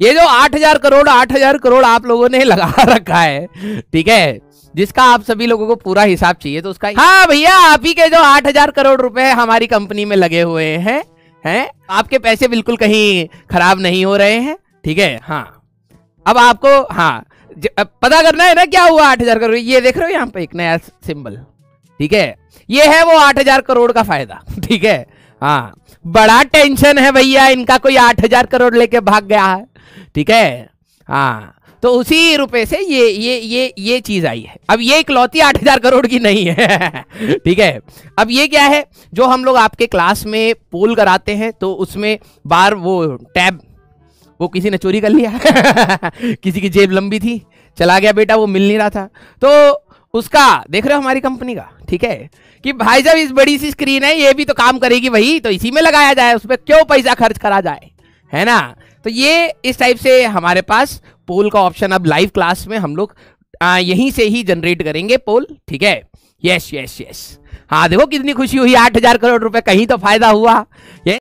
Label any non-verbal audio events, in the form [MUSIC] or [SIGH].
ये जो आठ हज़ार करोड़, आठ हज़ार करोड़ आप लोगों ने [LAUGHS] लगा रखा है, ठीक है? जिसका आप सभी लोगों को पूरा हिसाब चाहिए तो उसका हाँ भैया, आप ही के जो आठ हज़ार करोड़ रुपए हमारी कंपनी में लगे हुए हैं हैं? आपके पैसे बिल्कुल कहीं खराब नहीं हो रहे हैं, ठीक है? हाँ। अब आपको हाँ पता करना है ना क्या हुआ आठ हज़ार करोड़? ये देख रहे हो यहाँ पे एक नया सिंबल, ठीक है? ये है वो आठ हज़ार करोड़ का फ़ायदा, [LAUGHS] ठीक है? हाँ। बड़ा टेंशन है भैया, इनका कोई आठ हज़ार करोड़ लेके भाग गया है। ठीक है? हाँ तो उसी रुपए से ये ये ये ये चीज़ आई है। अब ये इकलौती आठ हज़ार करोड़ की नहीं है। [LAUGHS] ठीक है? अब ये क्या है? जो हम लोग आपके क्लास में पोल कराते हैं तो उसमें बार वो टैब, वो किसी ने चोरी कर लिया। [LAUGHS] किसी की जेब लंबी थी, चला गया बेटा, वो मिल नहीं रहा था। तो उसका, देख रहे हो हमारी कंपनी का, ठीक है? कि भाई जब इस बड़ी सी स्क्रीन है, ये भी तो काम करेगी वही तो इसी में लगाया जाए, उस पर क्यों पैसा खर्च करा जाए? है ना? तो ये इस टाइप से हमारे पास पोल का ऑप्शन अब लाइव क्लास में हम लोग यहीं से ही जनरेट करेंगे पोल ठीक है? यस यस यस हाँ देखो कितनी खुशी हुई, आठ हज़ार करोड़ रुपए, कहीं तो फ़ायदा हुआ। ये